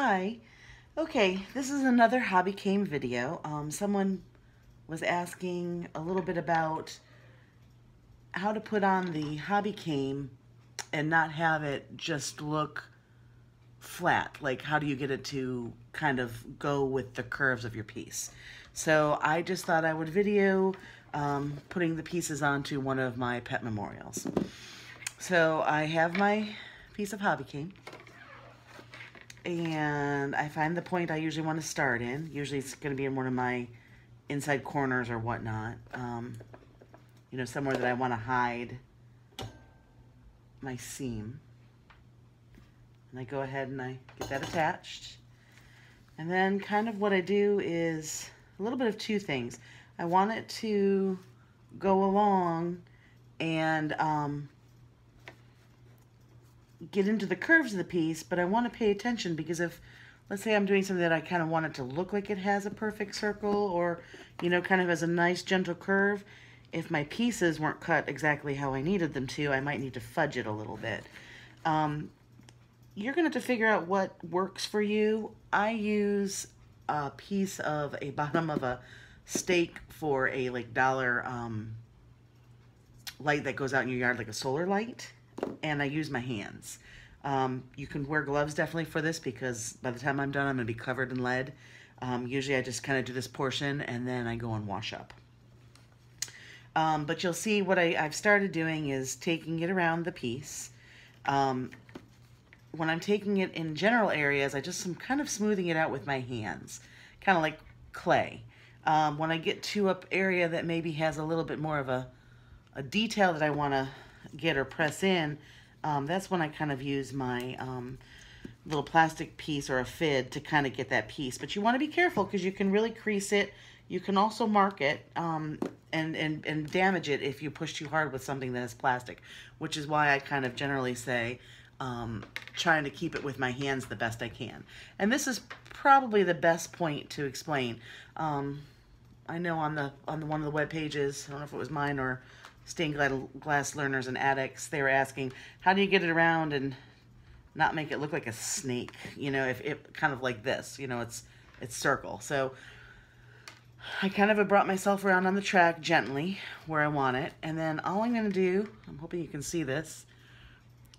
Hi. Okay, this is another hobby came video. Um, someone was asking a little bit about how to put on the hobby came and not have it just look flat. Like how do you get it to kind of go with the curves of your piece? So I just thought I would video um, putting the pieces onto one of my pet memorials. So I have my piece of hobby came and I find the point I usually want to start in. Usually it's going to be in one of my inside corners or whatnot. Um, you know, somewhere that I want to hide my seam. And I go ahead and I get that attached. And then kind of what I do is a little bit of two things. I want it to go along and um, get into the curves of the piece, but I want to pay attention because if, let's say I'm doing something that I kind of want it to look like it has a perfect circle or, you know, kind of has a nice gentle curve, if my pieces weren't cut exactly how I needed them to, I might need to fudge it a little bit. Um, you're going to have to figure out what works for you. I use a piece of a bottom of a stake for a like dollar um, light that goes out in your yard like a solar light and I use my hands. Um, you can wear gloves definitely for this because by the time I'm done, I'm going to be covered in lead. Um, usually I just kind of do this portion and then I go and wash up. Um, but you'll see what I, have started doing is taking it around the piece. Um, when I'm taking it in general areas, I just am kind of smoothing it out with my hands, kind of like clay. Um, when I get to a area that maybe has a little bit more of a, a detail that I want to get or press in, um, that's when I kind of use my um, little plastic piece or a fid to kind of get that piece. But you want to be careful because you can really crease it. You can also mark it um, and, and, and damage it if you push too hard with something that is plastic, which is why I kind of generally say um, trying to keep it with my hands the best I can. And this is probably the best point to explain. Um, I know on the on the one of the web pages, I don't know if it was mine or stained glass learners and addicts, they were asking, how do you get it around and not make it look like a snake? You know, if it kind of like this, you know, it's it's circle. So I kind of brought myself around on the track gently where I want it. And then all I'm going to do, I'm hoping you can see this,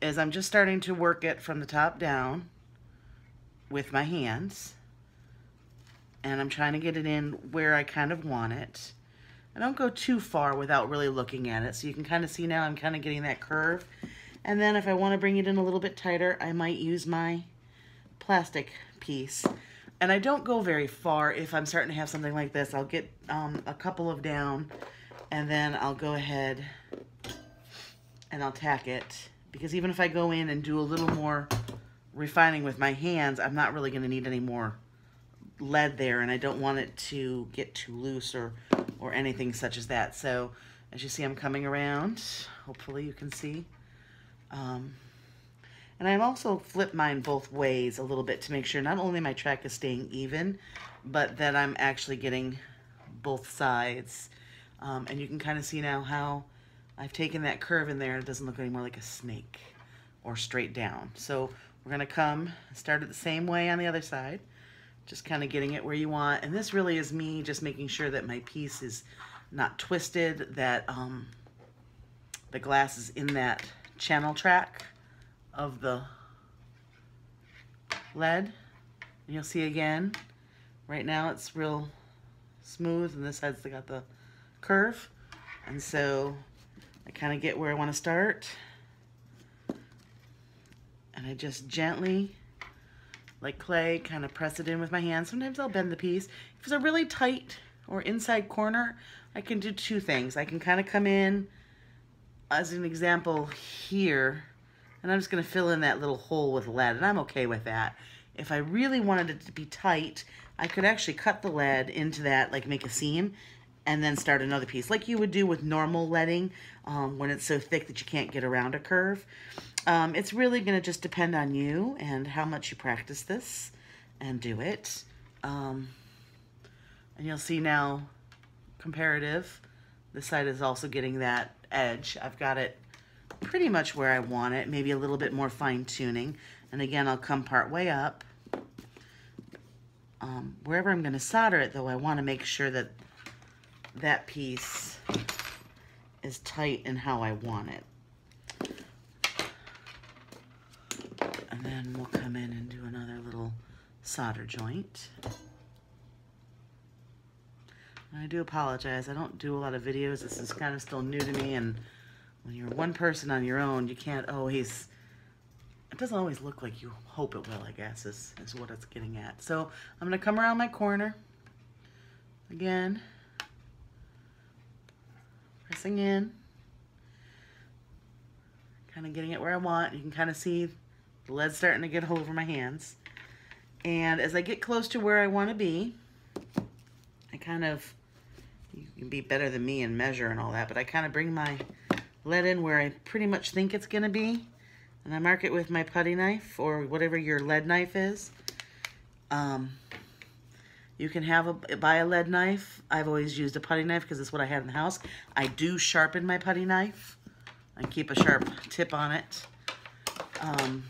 is I'm just starting to work it from the top down with my hands. And I'm trying to get it in where I kind of want it. I don't go too far without really looking at it. So you can kind of see now I'm kind of getting that curve. And then if I want to bring it in a little bit tighter, I might use my plastic piece. And I don't go very far if I'm starting to have something like this. I'll get um, a couple of down and then I'll go ahead and I'll tack it. Because even if I go in and do a little more refining with my hands, I'm not really going to need any more lead there and I don't want it to get too loose or or anything such as that. So as you see, I'm coming around. Hopefully you can see. Um, and I've also flipped mine both ways a little bit to make sure not only my track is staying even, but that I'm actually getting both sides. Um, and you can kind of see now how I've taken that curve in there. It doesn't look any more like a snake or straight down. So we're going to come, start it the same way on the other side just kind of getting it where you want. And this really is me just making sure that my piece is not twisted, that um, the glass is in that channel track of the lead. And you'll see again, right now it's real smooth and this side's got the curve. And so I kind of get where I want to start. And I just gently like clay, kind of press it in with my hand. Sometimes I'll bend the piece. If it's a really tight or inside corner, I can do two things. I can kind of come in, as an example here, and I'm just going to fill in that little hole with lead, and I'm okay with that. If I really wanted it to be tight, I could actually cut the lead into that, like make a seam, and then start another piece, like you would do with normal leading um, when it's so thick that you can't get around a curve. Um, it's really going to just depend on you and how much you practice this and do it. Um, and you'll see now, comparative, this side is also getting that edge. I've got it pretty much where I want it, maybe a little bit more fine tuning. And again, I'll come part way up Um, wherever I'm going to solder it, though, I want to make sure that that piece is tight and how I want it. And then we'll come in and do another little solder joint. I do apologize. I don't do a lot of videos. This is kind of still new to me. And when you're one person on your own, you can't always, it doesn't always look like you hope it will, I guess, is, is what it's getting at. So I'm to come around my corner again, pressing in, kind of getting it where I want. You can kind of see the lead starting to get all over my hands. And as I get close to where I want to be, I kind of you can be better than me and measure and all that, but I kind of bring my lead in where I pretty much think it's going to be. And I mark it with my putty knife or whatever your lead knife is. Um, you can have a buy a lead knife. I've always used a putty knife because it's what I had in the house. I do sharpen my putty knife. I keep a sharp tip on it. Um,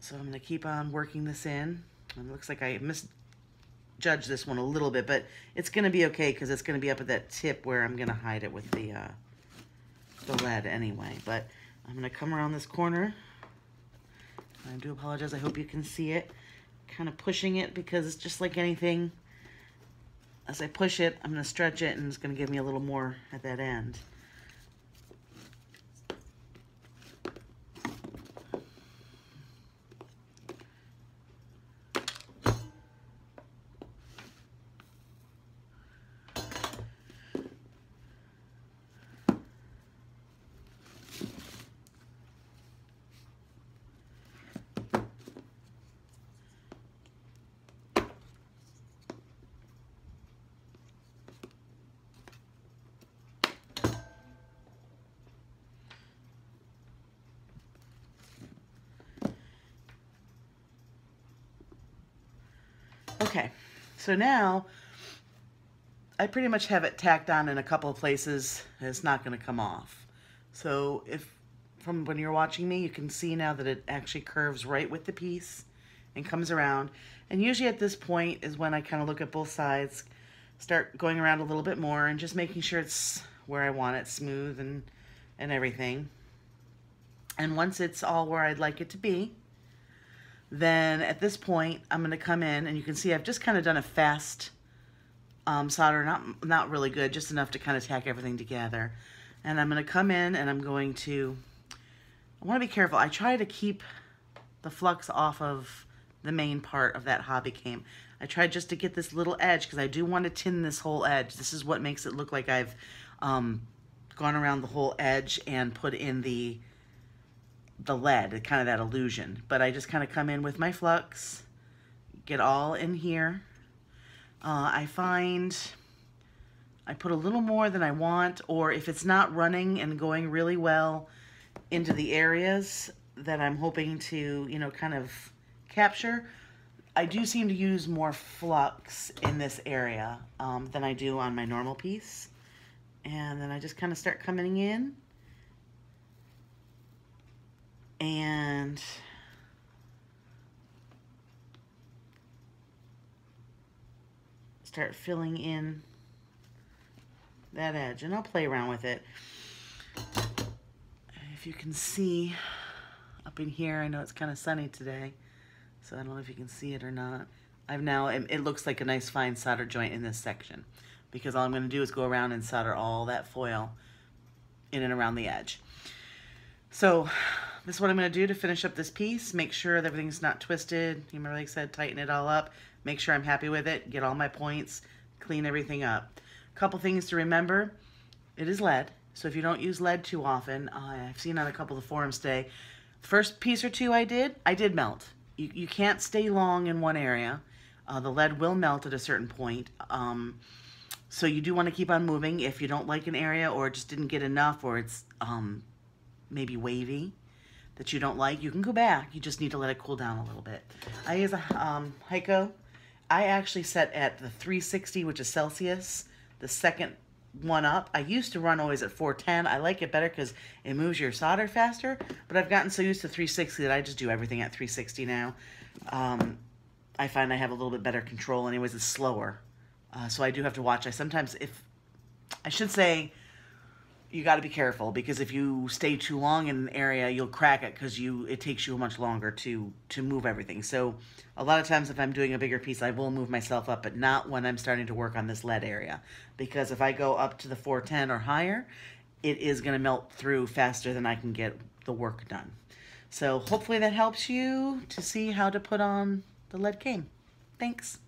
so I'm going to keep on working this in. It looks like I missed judge this one a little bit, but it's going to be okay because it's going to be up at that tip where I'm going to hide it with the, uh, the lead anyway. But I'm going to come around this corner. I do apologize. I hope you can see it. Kind of pushing it because it's just like anything. As I push it, I'm going to stretch it and it's going to give me a little more at that end. Okay, so now I pretty much have it tacked on in a couple of places. It's not going to come off. So if from when you're watching me, you can see now that it actually curves right with the piece and comes around. And usually at this point is when I kind of look at both sides, start going around a little bit more and just making sure it's where I want it, smooth and, and everything. And once it's all where I'd like it to be, then at this point, I'm going to come in and you can see I've just kind of done a fast um, solder, not, not really good, just enough to kind of tack everything together. And I'm going to come in and I'm going to, I want to be careful. I try to keep the flux off of the main part of that hobby came. I tried just to get this little edge because I do want to tin this whole edge. This is what makes it look like I've um, gone around the whole edge and put in the the lead, kind of that illusion. But I just kind of come in with my flux, get all in here. Uh, I find I put a little more than I want, or if it's not running and going really well into the areas that I'm hoping to, you know, kind of capture, I do seem to use more flux in this area um, than I do on my normal piece. And then I just kind of start coming in and start filling in that edge and I'll play around with it. If you can see up in here I know it's kind of sunny today so I don't know if you can see it or not. I've now it looks like a nice fine solder joint in this section because all I'm going to do is go around and solder all that foil in and around the edge. So this is what I'm going to do to finish up this piece. Make sure that everything's not twisted. You remember like I said, tighten it all up. Make sure I'm happy with it. Get all my points. Clean everything up. A couple things to remember. It is lead. So if you don't use lead too often, uh, I've seen on a couple of forums today, first piece or two I did, I did melt. You, you can't stay long in one area. Uh, the lead will melt at a certain point. Um, so you do want to keep on moving if you don't like an area or just didn't get enough or it's um, maybe wavy that you don't like, you can go back. You just need to let it cool down a little bit. I use a um, Hakko. I actually set at the 360, which is Celsius, the second one up. I used to run always at 410. I like it better because it moves your solder faster, but I've gotten so used to 360 that I just do everything at 360 now. Um, I find I have a little bit better control anyways. It's slower. Uh, so I do have to watch. I sometimes, if, I should say, you got to be careful because if you stay too long in an area, you'll crack it because you it takes you much longer to to move everything. So a lot of times if I'm doing a bigger piece, I will move myself up, but not when I'm starting to work on this lead area because if I go up to the 410 or higher, it is going to melt through faster than I can get the work done. So hopefully that helps you to see how to put on the lead cane. Thanks.